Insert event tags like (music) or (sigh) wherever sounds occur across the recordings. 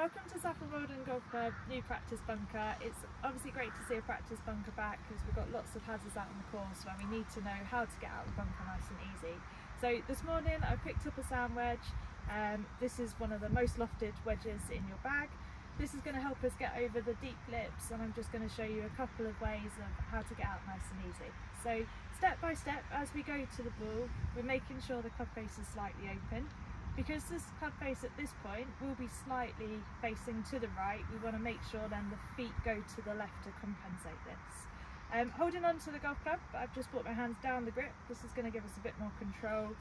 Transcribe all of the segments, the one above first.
Welcome to Saffron Walden Golf Club new practice bunker. It's obviously great to see a practice bunker back because we've got lots of hazards out on the course where we need to know how to get out of the bunker nice and easy. So this morning I picked up a sand wedge. Um, this is one of the most lofted wedges in your bag. This is going to help us get over the deep lips and I'm just going to show you a couple of ways of how to get out nice and easy. So step by step as we go to the ball we're making sure the club face is slightly open because this club face at this point will be slightly facing to the right, we want to make sure then the feet go to the left to compensate this. Um, holding on to the golf club, I've just brought my hands down the grip. This is going to give us a bit more control.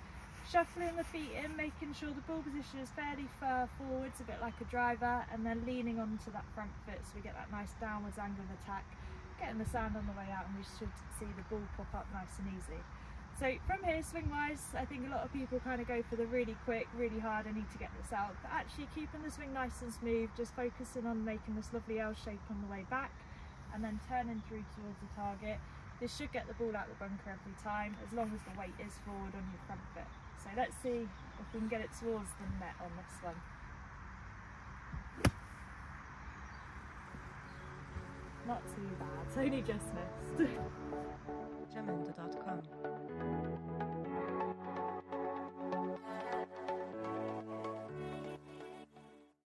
Shuffling the feet in, making sure the ball position is fairly far forwards, a bit like a driver, and then leaning onto that front foot so we get that nice downwards angle of attack. Getting the sand on the way out and we should see the ball pop up nice and easy. So from here, swing wise, I think a lot of people kind of go for the really quick, really hard, I need to get this out. But actually keeping the swing nice and smooth, just focusing on making this lovely L shape on the way back and then turning through towards the target. This should get the ball out of the bunker every time, as long as the weight is forward on your front foot. So let's see if we can get it towards the net on this one. Not too bad, it's (laughs) only just missed.